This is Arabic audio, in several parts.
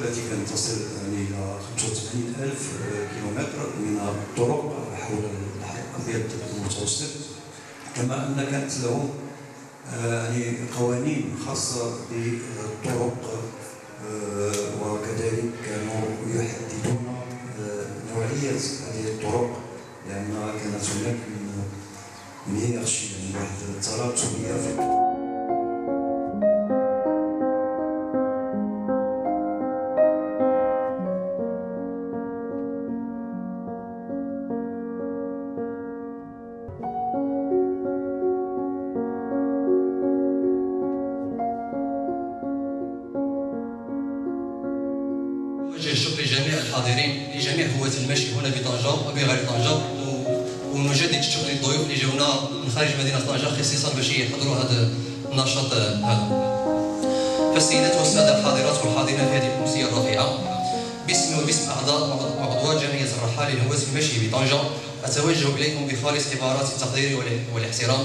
التي كانت تصل يعني إلى 85000 كيلومتر من الطرق حول البحر الابيض المتوسط كما أن كانت لهم يعني قوانين خاصة بالطرق آه، وكذلك كانوا يحددون آه، نوعية هذه الطرق لأن كانت هناك من هي يعني واحد الترابط في لجميع الحاضرين لجميع هواة المشي هنا بطنجة وبغير طنجة ونجدد الشكر للضيوف اللي جاونا من خارج مدينة طنجة خصيصا باش يحضروا هذا النشاط هذا. فالسيدات والسادة الحاضرات والحاضرين في هذه الأمسية الرفيعة باسمي وباسم أعضاء وعضوات جمعية الرحال لهواة المشي بطنجة أتوجه إليكم بخالص عبارات التقدير والاحترام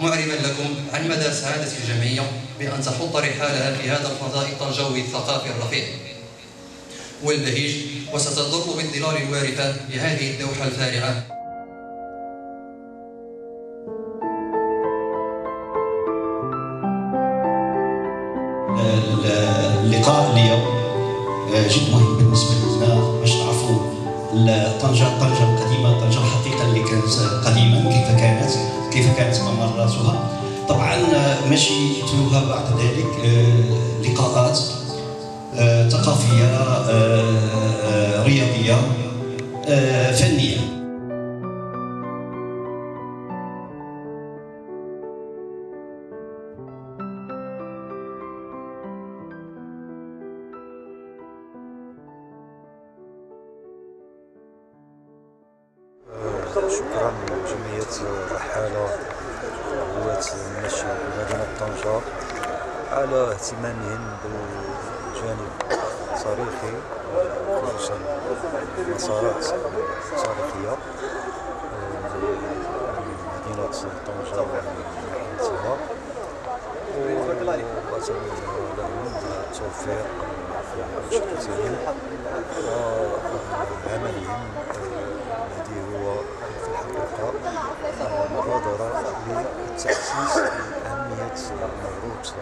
معربا لكم عن مدى سعادة الجمعية بأن تحط رحالها في هذا الفضاء الطنجاوي الثقافي الرفيع. والبهيج وستضر بالظلال الوارفة لهذه اللوحة الفارعة اللقاء اليوم جد مهم بالنسبة لنا. باش نعرفوا طنجة طنجة القديمة طنجة الحقيقة اللي كانت قديما كيف كانت كيف كانت ممراتها. طبعا ماشي تلوها بعد ذلك لقاءات. ثقافية رياضية فنية. شكرا لجمعية الرحالة هواة المشي بمدينة طنجة على اهتمامهم بالجانب التاريخي خصوصا المسارات التاريخية مدينة طنجة ومحيطها وأتمنى لهم التوفيق في أنشطتهم وعملهم الذي هو في الحقيقة مبادرة لتأسيس أهمية الموروث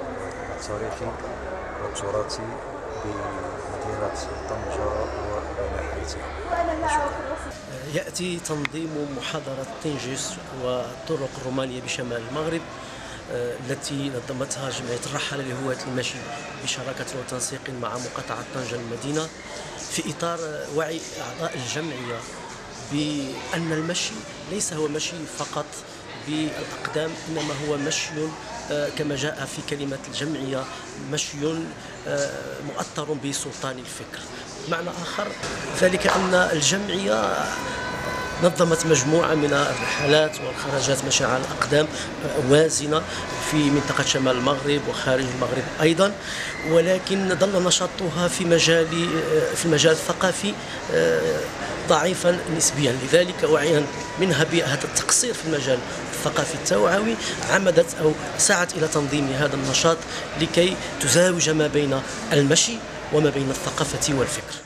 التاريخي والتراثي بمدينة طنجة شكرا يأتي تنظيم محاضرة طنجس والطرق الرومانية بشمال المغرب التي نظمتها جمعية الرحالة لهواة المشي بشراكة وتنسيق مع مقاطعة طنجة المدينة في إطار وعي أعضاء الجمعية بأن المشي ليس هو مشي فقط بالأقدام إنما هو مشي كما جاء في كلمة الجمعية مشي مؤثر بسلطان الفكر. معنى آخر ذلك أن الجمعية نظمت مجموعة من الرحلات والخرجات مشى على الأقدام وازنة في منطقة شمال المغرب وخارج المغرب أيضا. ولكن ظل نشاطها في مجال في المجال الثقافي ضعيفا نسبيا. لذلك وعيا منها بهذا التقصير في المجال الثقافي التوعوي عمدت أو سعت إلى تنظيم هذا النشاط لكي تزاوج ما بين المشي وما بين الثقافة والفكر.